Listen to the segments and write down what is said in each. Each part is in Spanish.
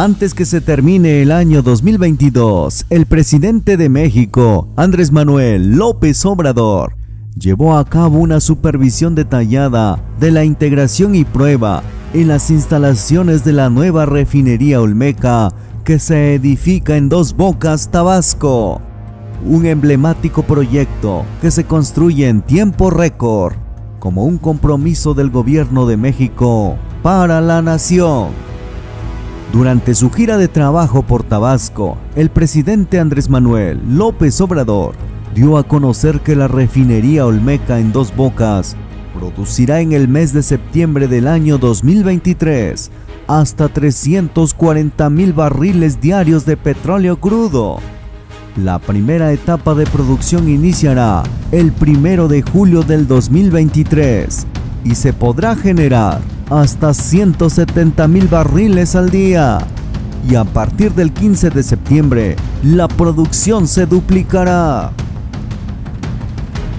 Antes que se termine el año 2022, el presidente de México, Andrés Manuel López Obrador, llevó a cabo una supervisión detallada de la integración y prueba en las instalaciones de la nueva refinería Olmeca que se edifica en Dos Bocas, Tabasco. Un emblemático proyecto que se construye en tiempo récord como un compromiso del gobierno de México para la nación. Durante su gira de trabajo por Tabasco, el presidente Andrés Manuel López Obrador dio a conocer que la refinería Olmeca en Dos Bocas producirá en el mes de septiembre del año 2023 hasta 340 mil barriles diarios de petróleo crudo. La primera etapa de producción iniciará el primero de julio del 2023 y se podrá generar hasta 170 mil barriles al día. Y a partir del 15 de septiembre, la producción se duplicará.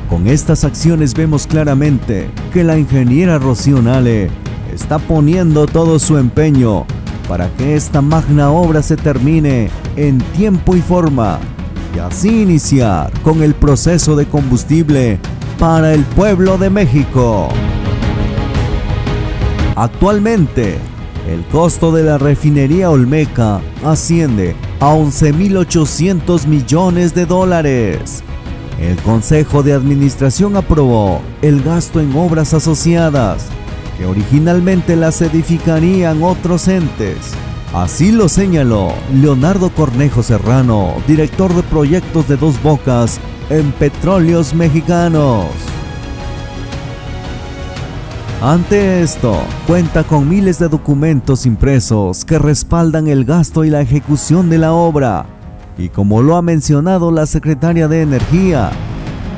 Con estas acciones vemos claramente que la ingeniera Rocío Nale está poniendo todo su empeño para que esta magna obra se termine en tiempo y forma y así iniciar con el proceso de combustible para el pueblo de México. Actualmente, el costo de la refinería Olmeca asciende a 11.800 millones de dólares. El Consejo de Administración aprobó el gasto en obras asociadas, que originalmente las edificarían otros entes. Así lo señaló Leonardo Cornejo Serrano, director de proyectos de Dos Bocas en Petróleos Mexicanos. Ante esto, cuenta con miles de documentos impresos que respaldan el gasto y la ejecución de la obra. Y como lo ha mencionado la secretaria de Energía,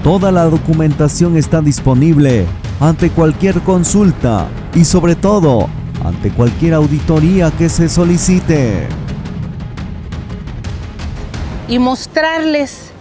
toda la documentación está disponible ante cualquier consulta y sobre todo ante cualquier auditoría que se solicite. Y mostrarles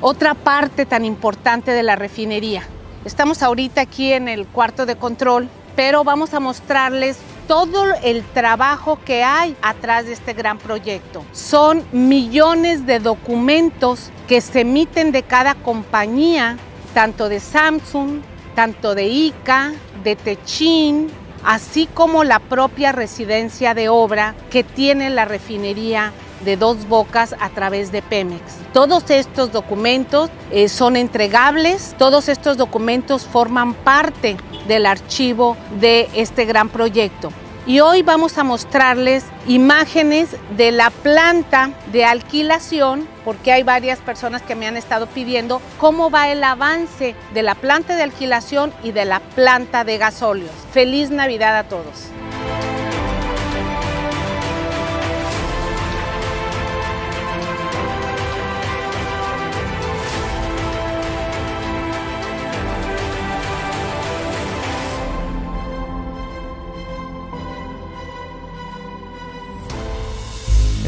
otra parte tan importante de la refinería. Estamos ahorita aquí en el cuarto de control, pero vamos a mostrarles todo el trabajo que hay atrás de este gran proyecto. Son millones de documentos que se emiten de cada compañía, tanto de Samsung, tanto de ICA, de Techin, así como la propia residencia de obra que tiene la refinería de dos bocas a través de Pemex. Todos estos documentos eh, son entregables, todos estos documentos forman parte del archivo de este gran proyecto y hoy vamos a mostrarles imágenes de la planta de alquilación, porque hay varias personas que me han estado pidiendo cómo va el avance de la planta de alquilación y de la planta de gasóleos. Feliz Navidad a todos.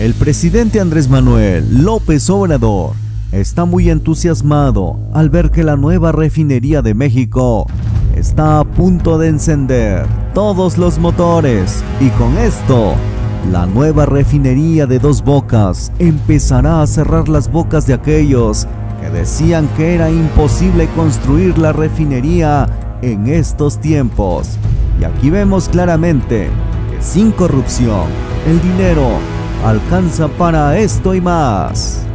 El presidente Andrés Manuel López Obrador está muy entusiasmado al ver que la nueva refinería de México está a punto de encender todos los motores y con esto la nueva refinería de dos bocas empezará a cerrar las bocas de aquellos que decían que era imposible construir la refinería en estos tiempos. Y aquí vemos claramente que sin corrupción, el dinero alcanza para esto y más.